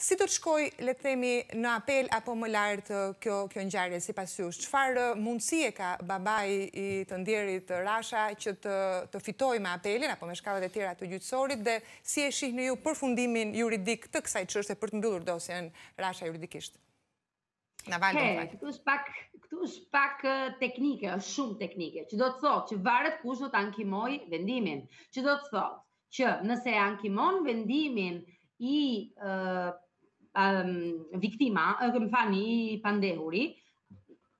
Si do të shkojë, le të themi, në apel apo më lart kjo kjo ngjarje sipas jush? Çfarë mundësie ka babai i të ndjerit Rasha që të të fitojë me apelin apo me shkallët e tjera të gjyqësorit dhe si e shihni ju përfundimin juridik të kësaj çështje për të mbyllur dosjen Rasha juridikisht? Na vajnë të faqë. Këtu është pak, këtu është pak teknike, është shumë teknike, që do të thotë që varet kush do të ankimoj vendimin, që do të thotë që nëse e ankimon vendimin i uh, um, viktima, ë, më falni i pandehuri,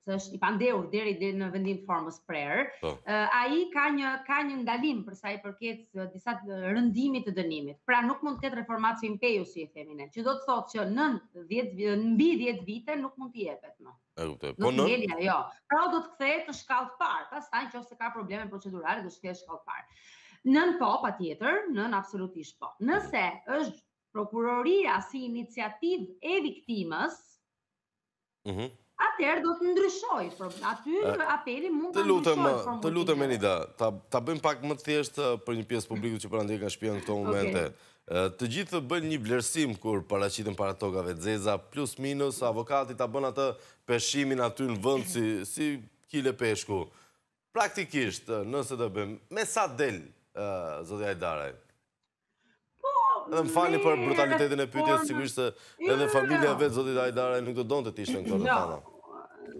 se është i pandehur deri deri në vendim të formës prerë, uh, ai ka një, ka një ndalim përsa i përket uh, disa rëndimit të dënimit. Pra nuk mund të ketë reformatio in peius, si e themi ne, që do të thotë që nën 10 mbi 10 vite nuk mund të jepet më. E kuptoj. Po ngeli ajo. Pra do të kthehet në shkallë të parë, pastaj nëse ka probleme procedurale do të shkojë në shkallë të parë. Nën po, patjetër, nën absolutisht po. Nëse është prokuroria si iniciativë e viktimës, ëh, mm Atëherë do të ndryshoj, po aty apeli mund të ndryshoj formulën. Të lutem Enida, ta ta bëjmë pak më të thjeshtë për një pjesë publiku që po na ndjek nga shtëpia në këto momente. Të gjithë bëjnë një vlerësim kur paraqiten para togave të zeza, plus minus, avokati ta bën atë peshimin aty në vend si si kile peshku. Praktikisht, nëse do e bëjmë, me sa del zoti Hajdaraj? Po, edhe më falni për brutalitetin e pyetjes, sigurisht se jo, edhe jo, familja jo. vetë e zotit Hajdaraj nuk do donte të ishte në këto rrethana.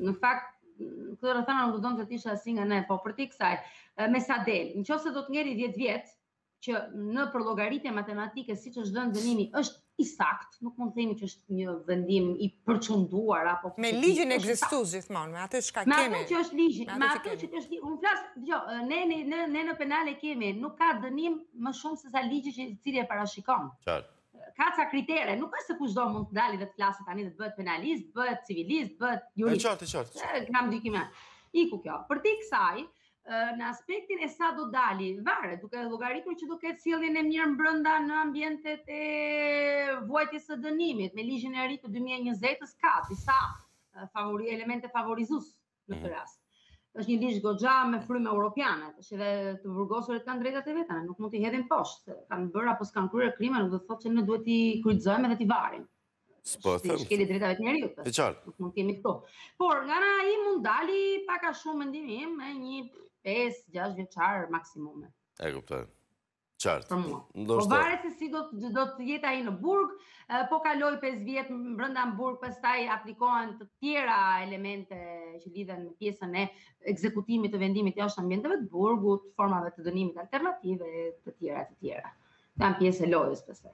Në fakt në këto rrethana nuk do donte të ishte asnjë nga ne, po përtej kësaj, me sa del, nëse do të ngeli 10 vjet, që në përllogaritje matematike siç është dhënë dënimi është i saktë, nuk mund të themi që është një vendim i përçunduar apo me ligjin ekzistues gjithmonë, me atë çka kemi. Me atë që është ligji, me atë që është ligji. Unë flas, dëgjo, jo, ne ne ne në penale kemi, nuk ka dënim më shumë se sa ligji i cili e parashikon. Qartë. Ka ca kritere, nuk është se kushdo mund të dalë dhe të flasë tani dhe të bëhet penalist, bëhet civilist, bëhet jurist. Është qartë, është qartë. Kam dy fjalë. Iku kjo. Përtej kësaj, në aspektin e sa do dali, varet, duke llogaritur që do ketë sjelljen e mirë brenda në ambientet e vuajtjes së dënimit me ligjin e ri të 2020-s ka disa favori elemente favorizues në këtë mhm. rast. Është një ligj goxha me frymë europiane, që dhe të burgosurit kanë drejtat e veta, nuk mund t'i hedhim poshtë, kanë bërë apo s'kanë kryer krime, nuk do të thotë se ne duhet t'i kryqëzojmë edhe t'i varim. S'po e them. Shkel të drejtat e njeriut. E qartë. Nuk mund të jemi këtu. Por nga ana ai mund të dali pak a shumë mendimi im me një 5-6 vjeçar maksimum. E kuptoj. Qartë. Për mua. Po varet se si do të do të jetë ai në burg, po kaloi 5 vjet brenda në burg, pastaj aplikohen të tjera elemente që lidhen me pjesën e ekzekutimit të vendimit jashtë ambienteve të burgut, formave të dënimit alternative e të tjera të tjera. Janë pjesë e lojës pastaj.